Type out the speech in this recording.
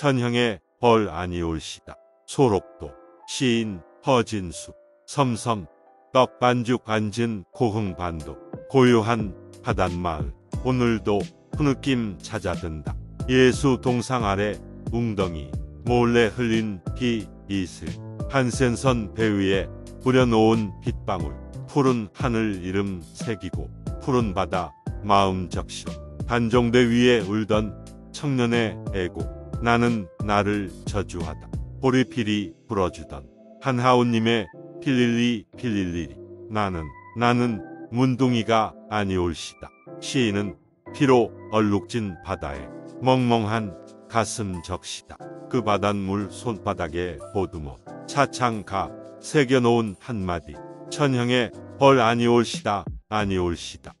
천형의 벌 아니올시다. 소록도 시인 허진수 섬섬 떡 반죽 앉은 고흥반도 고요한 바닷마을 오늘도 흐느낌 찾아든다. 예수 동상 아래 웅덩이 몰래 흘린 비 이슬 한센선 배 위에 뿌려놓은 빗방울 푸른 하늘 이름 새기고 푸른 바다 마음 적셔 단종대 위에 울던 청년의 애고 나는 나를 저주하다. 보리필이 불어주던 한하우님의 필릴리 필릴리 나는 나는 문둥이가 아니올시다. 시인은 피로 얼룩진 바다에 멍멍한 가슴 적시다. 그 바닷물 손바닥에 보두모 차창가 새겨놓은 한마디. 천형의 벌 아니올시다 아니올시다